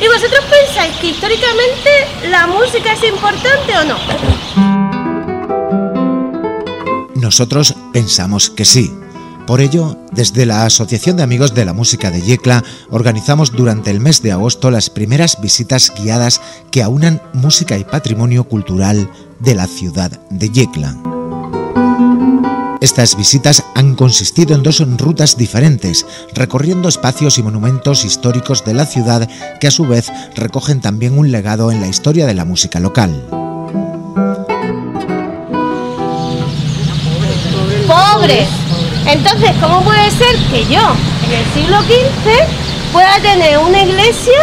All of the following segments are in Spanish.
¿Y vosotros pensáis que históricamente la música es importante o no? Nosotros pensamos que sí. Por ello, desde la Asociación de Amigos de la Música de Yecla organizamos durante el mes de agosto las primeras visitas guiadas que aunan música y patrimonio cultural de la ciudad de Yecla. Estas visitas han consistido en dos rutas diferentes, recorriendo espacios y monumentos históricos de la ciudad que a su vez recogen también un legado en la historia de la música local. ¡Pobre! Entonces, ¿cómo puede ser que yo, en el siglo XV, pueda tener una iglesia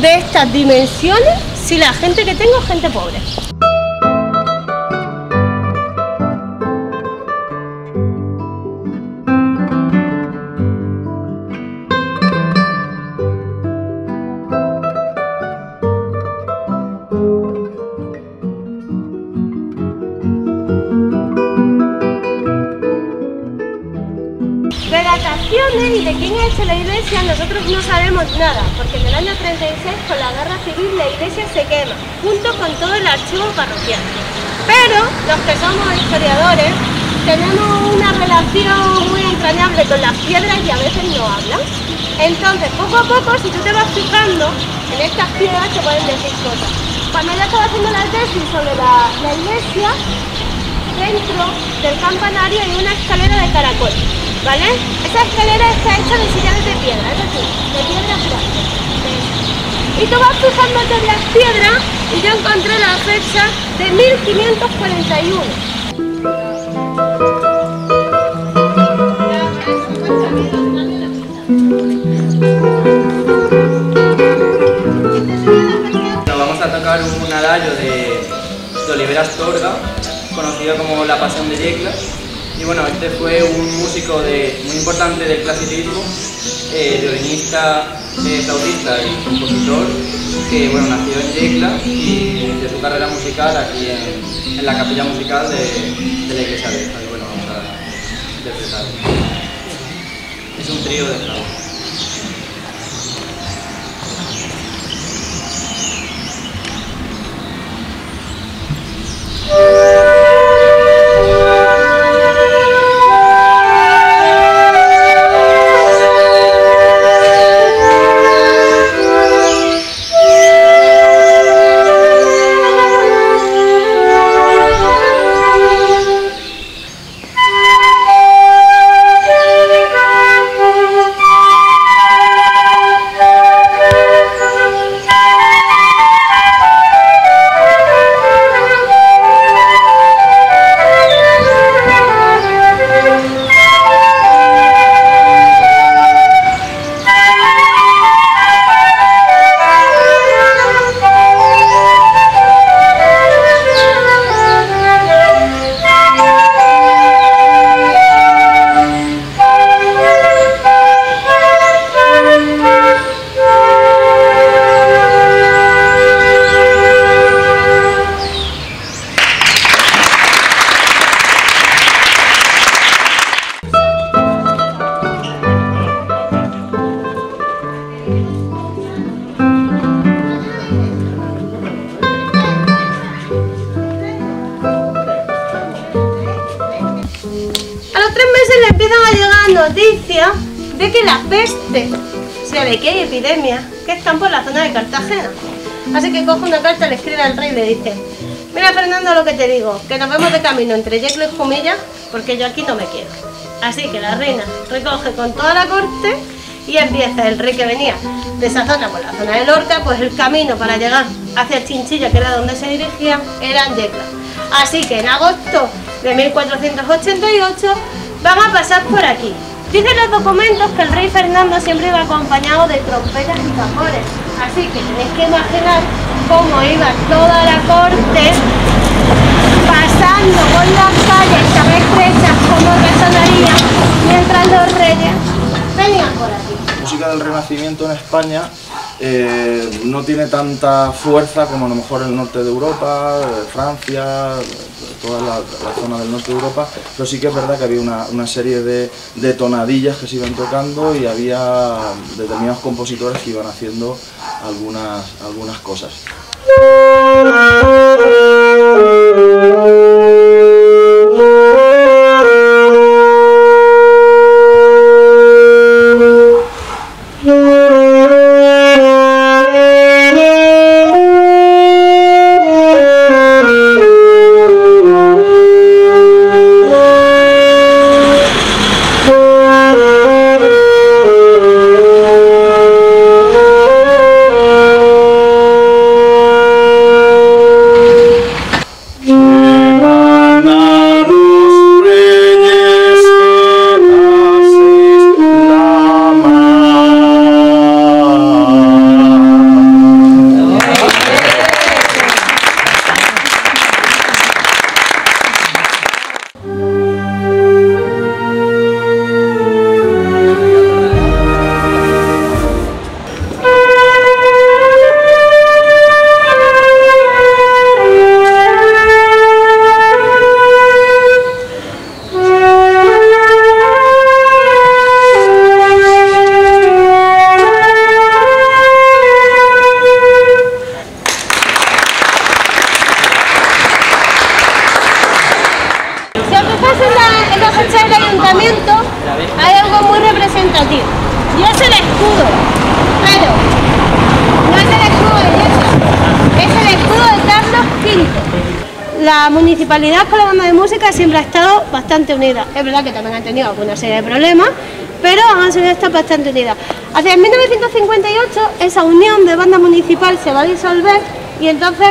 de estas dimensiones si la gente que tengo es gente pobre? Nosotros no sabemos nada, porque en el año 36 con la guerra civil la iglesia se quema, junto con todo el archivo parroquial. Pero los que somos historiadores tenemos una relación muy entrañable con las piedras y a veces no hablan. Entonces, poco a poco, si tú te vas fijando en estas piedras, te pueden decir cosas. Cuando yo estaba haciendo la tesis sobre la, la iglesia, dentro del campanario hay una escalera de caracol. ¿Vale? Esa escalera está hecha de sillares de piedra, es decir, de piedra. Y tú vas fijándote en las piedras y yo encontré la fecha de 1541. vamos a tocar un adagio de, de Olivera Astorga, conocida como La Pasión de Yecla, y bueno, este fue un músico de, muy importante del clasicismo, eh, violinista, eh, flautista y compositor, que bueno, nació en Yecla y inició su carrera musical aquí en, la capilla musical de, de la iglesia de Y bueno, vamos a interpretar. Es un trío de flauta. Noticia de que la peste, o sea, de que hay epidemias que están por la zona de Cartagena. Así que coge una carta, le escribe al rey y le dice, mira Fernando lo que te digo, que nos vemos de camino entre Yeclo y Jumilla, porque yo aquí no me quiero. Así que la reina recoge con toda la corte y empieza el rey que venía de esa zona por la zona de Lorca, pues el camino para llegar hacia Chinchilla, que era donde se dirigía, era en Yecla. Así que en agosto de 1488 van a pasar por aquí. Dicen los documentos que el rey Fernando siempre iba acompañado de trompetas y tambores. Así que tenéis que imaginar cómo iba toda la corte pasando por las calles tan estrechas como resonaría mientras los reyes venían por aquí. Música del Renacimiento en España eh, no tiene tanta fuerza como a lo mejor el norte de Europa, eh, Francia, toda la, zona del norte de Europa, pero sí que es verdad que había una, serie de, de, tonadillas que se iban tocando y había determinados compositores que iban haciendo algunas, algunas cosas. Muy representativo y es el escudo, pero no es el escudo de es el escudo de Carlos V. La municipalidad con la banda de música siempre ha estado bastante unida. Es verdad que también han tenido alguna serie de problemas, pero han sido estar bastante unidas. Hacia 1958 esa unión de banda municipal se va a disolver y entonces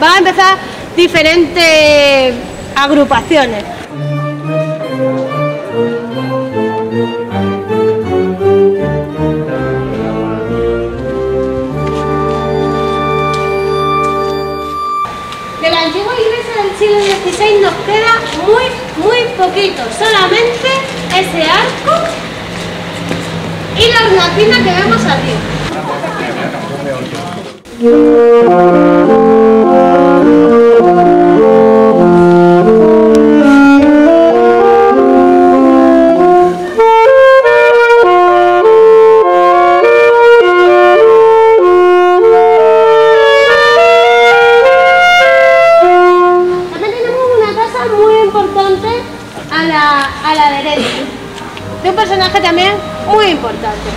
van a empezar diferentes agrupaciones. Siglo XVI nos queda muy, muy poquito, solamente ese arco y la hornacina que vemos aquí. de un personaje también muy importante.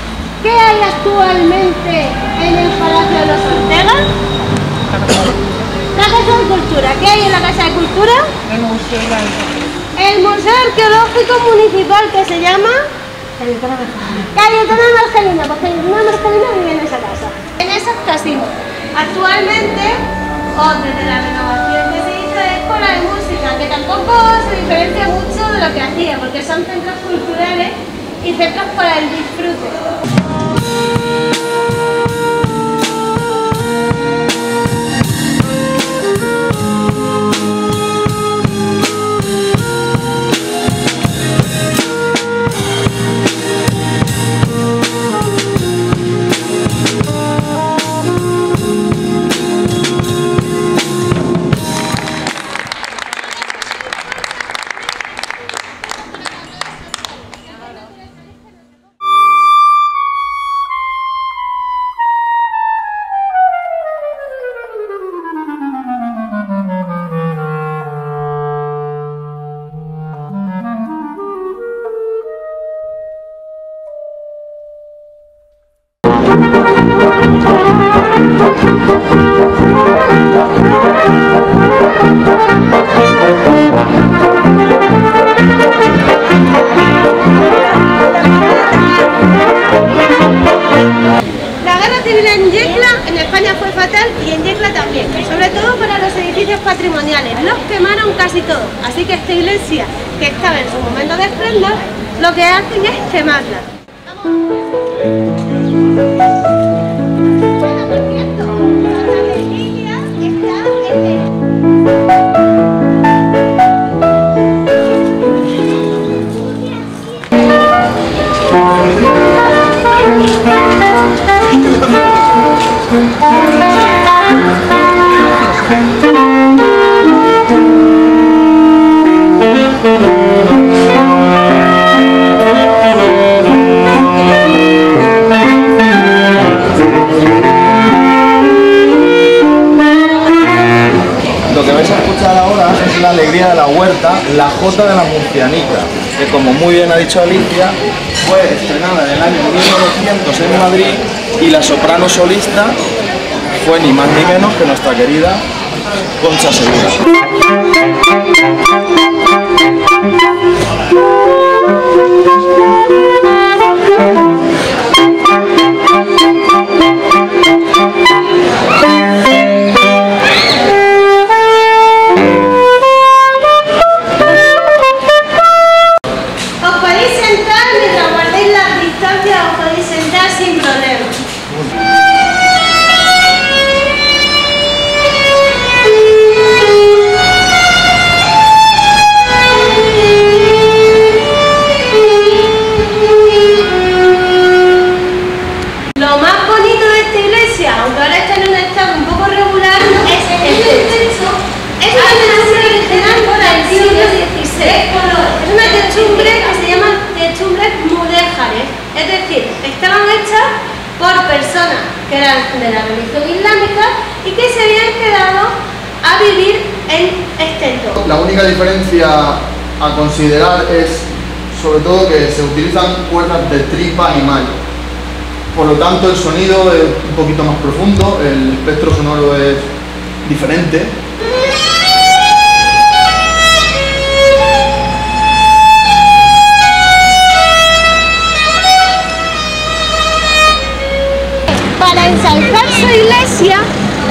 ¿Qué hay actualmente en el Palacio de los Ortega? La Casa de Cultura. ¿Qué hay en la Casa de Cultura? El Museo El Museo Arqueológico Municipal que se llama... Cayetana Margelina, porque una Margelina vive en esa casa. En esas casinos. Actualmente, o desde la renovación que se hizo, es de música, que tampoco se diferencia mucho de lo que hacía, porque son centros culturales y centros para el disfrute. Lo que hacen es quemarla. Jota de la Murcianica, que como muy bien ha dicho Alicia, fue estrenada en el año 1900 en Madrid y la soprano solista fue ni más ni menos que nuestra querida Concha Segura. Este. La única diferencia a considerar es sobre todo que se utilizan cuerdas de tripa animal. Por lo tanto el sonido es un poquito más profundo, el espectro sonoro es diferente ensalzar su iglesia,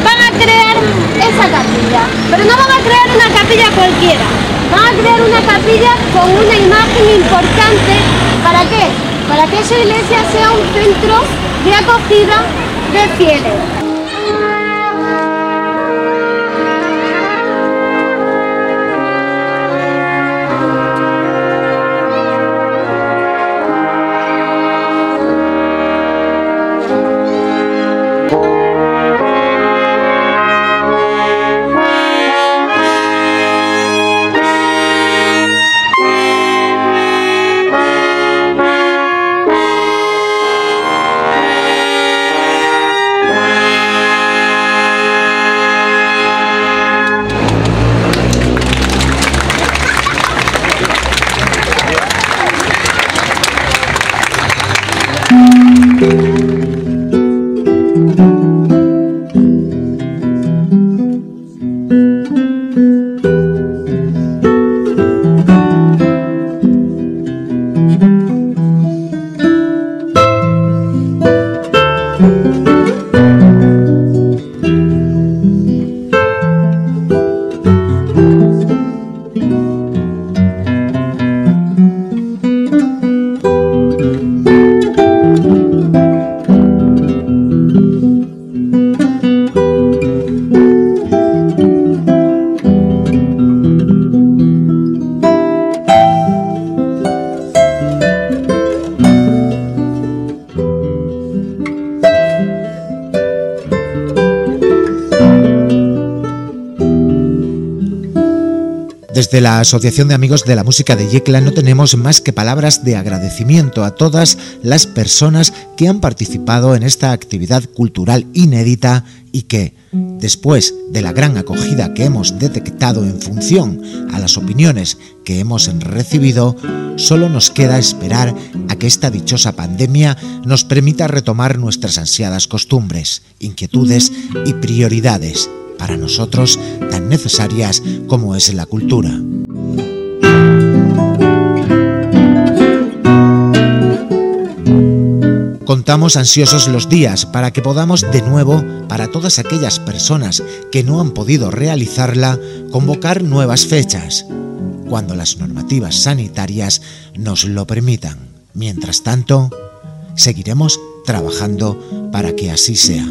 van a crear esa capilla. Pero no van a capilla cualquiera, van a crear una capilla con una imagen importante. ¿Para qué? Para que su iglesia sea un centro de acogida de fieles. Desde la Asociación de Amigos de la Música de Yecla no tenemos más que palabras de agradecimiento a todas las personas que han participado en esta actividad cultural inédita y que, después de la gran acogida que hemos detectado en función a las opiniones que hemos recibido, solo nos queda esperar a que esta dichosa pandemia nos permita retomar nuestras ansiadas costumbres, inquietudes y prioridades para nosotros tan necesarias como es la cultura. Contamos ansiosos los días para que podamos de nuevo, para todas aquellas personas que no han podido realizarla, convocar nuevas fechas, cuando las normativas sanitarias nos lo permitan. Mientras tanto, seguiremos trabajando para que así sea.